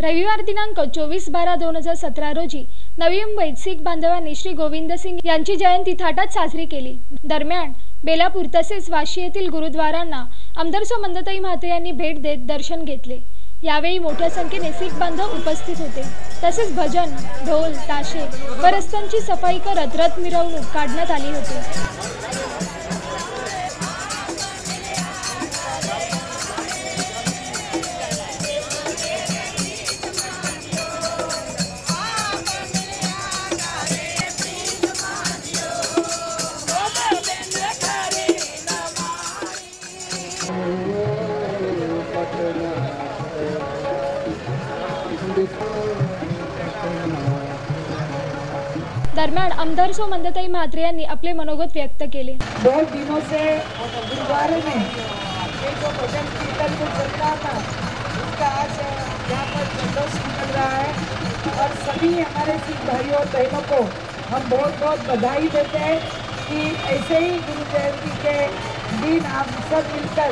रविवार दिनांक चोवीस बारा दोन हजार सतरा रोजी नवी मुंबईत शीख बांधवांनी श्री गोविंद सिंग यांची जयंती थाटात साजरी केली. दरम्यान बेलापूर तसेच वाशी येथील गुरुद्वारांना आमदार सो मंदताई म्हात्रे यांनी भेट देत दर्शन घेतले. यावेळी मोठ्या संख्येने शीख बांधव उपस्थित होते. तसेच भजन ढोल ताशे व रस्त्यांची सफाई करत रथ मिरवणूक काढण्यात आली होती. दरम्यान आमदार सो मंदताई म्हात्रे यांनी आपले मनोगत व्यक्त केले. बहुत दिनों से गुरुद्वारे में ये भजन कीर्तन जो चल था उसका आज यहाँ पर जल्लोष निकल रहा है। और सभी हमारे सिख भाइयों और बहनों को हम बहुत बहुत बधाई देते हैं कि ऐसे ही गुरु जयंती के दिन आप सब मिलकर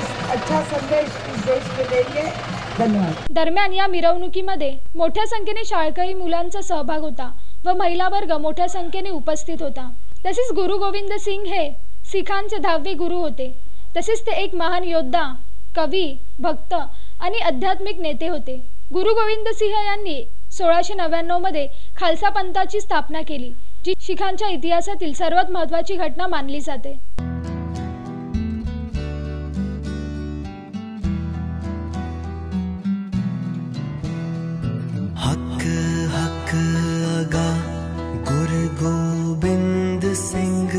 इस अच्छा संदेश इस देश में देंगे। धन्यवाद. दरम्यान या मिरवणुकीमध्ये मोठ्या संख्येने शाळकरी मुलांचा सहभाग होता व महिला वर्ग मोठ्या संख्येने उपस्थित होता. तसेच गुरु गोविंद सिंग हे सिखांचे दहावे गुरु होते. तसेच ते एक महान योद्धा कवी भक्त आणि आध्यात्मिक नेते होते. गुरु गोविंद सिंह यांनी सोळाशे नव्याण्णवमध्ये खालसा पंथाची स्थापना केली जी शिखांच्या इतिहासातील सर्वात महत्त्वाची घटना मानली जाते. गोबिंद सिंह।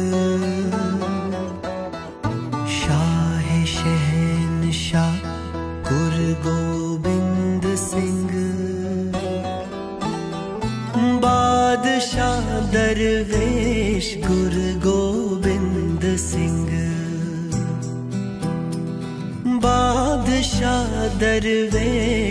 शाह शहन शाह गुरु गोबिंद सिंह। बादशाह दरवेश गुरु गोबिंद सिंह। बादशाह दरवेश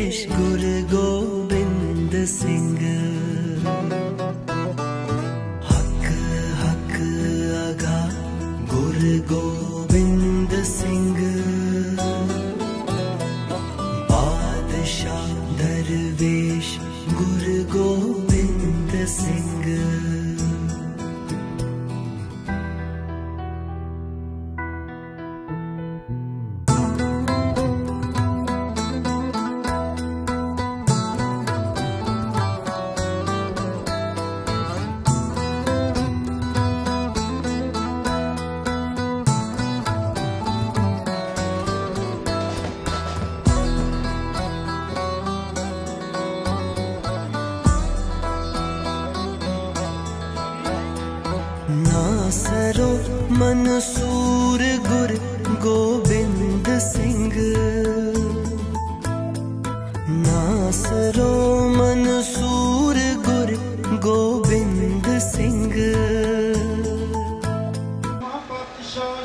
करो मनसूर गुर गोविंद सिंह। नासरो मनसूर गुर गोविंद सिंह।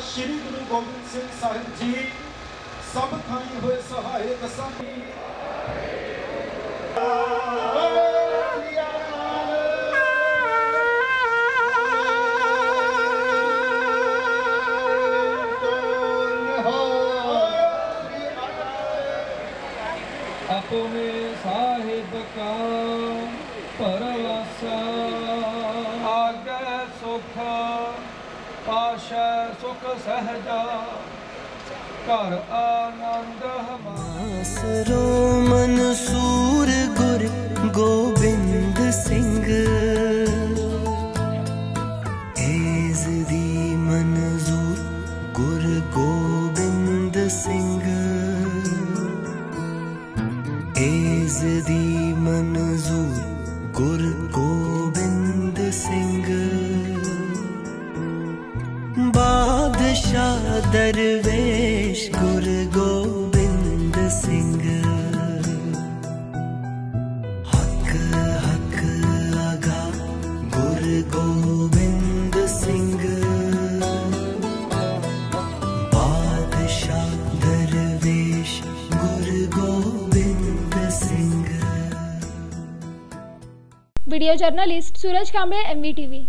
श्री गुरु गोबिंद सिंह साहिब जी, सब थाई हुए सहायक सभी। अपने साहिब का परवासा। आगे सुख, पाश सुख सहजा। कर आनंद हमारा। मनसूर गुर गोबिंद सिंह। एज मंजूर गुर Gobind Singh. Badshah Darvesh Guru Gobind video journalist Suraj Kambe M V T V